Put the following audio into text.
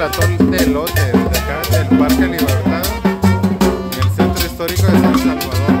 el atol de elote de acá del Parque Libertad, en el centro histórico de San Salvador.